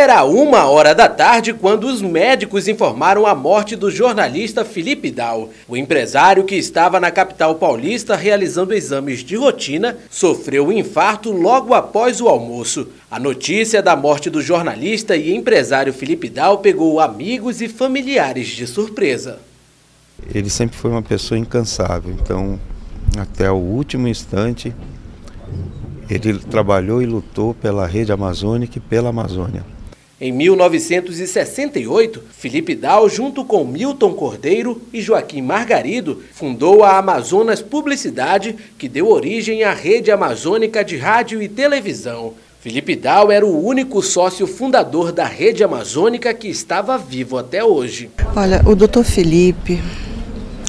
Era uma hora da tarde quando os médicos informaram a morte do jornalista Felipe Dal. O empresário que estava na capital paulista realizando exames de rotina sofreu um infarto logo após o almoço. A notícia da morte do jornalista e empresário Felipe Dal pegou amigos e familiares de surpresa. Ele sempre foi uma pessoa incansável, então até o último instante ele trabalhou e lutou pela rede amazônica e pela Amazônia. Em 1968, Felipe Dal, junto com Milton Cordeiro e Joaquim Margarido, fundou a Amazonas Publicidade, que deu origem à rede amazônica de rádio e televisão. Felipe Dal era o único sócio fundador da rede amazônica que estava vivo até hoje. Olha, o doutor Felipe,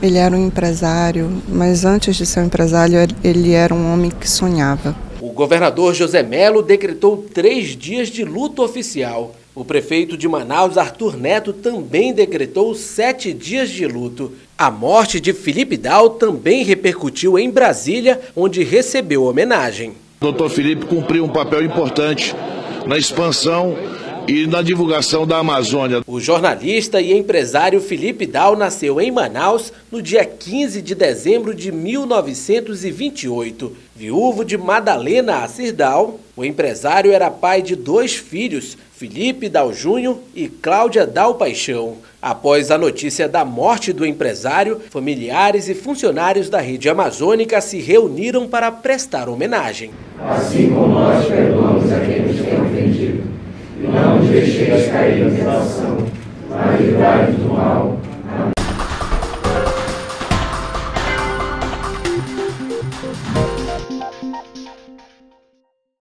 ele era um empresário, mas antes de ser um empresário, ele era um homem que sonhava. Governador José Melo decretou três dias de luto oficial. O prefeito de Manaus, Arthur Neto, também decretou sete dias de luto. A morte de Felipe Dal também repercutiu em Brasília, onde recebeu homenagem. O doutor Felipe cumpriu um papel importante na expansão e na divulgação da Amazônia. O jornalista e empresário Felipe Dal nasceu em Manaus no dia 15 de dezembro de 1928. Viúvo de Madalena Acirdal, o empresário era pai de dois filhos, Felipe Dal Júnior e Cláudia Dal Paixão. Após a notícia da morte do empresário, familiares e funcionários da rede amazônica se reuniram para prestar homenagem. Assim como nós mas livrai-nos do mal. Amém.